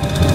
Oh!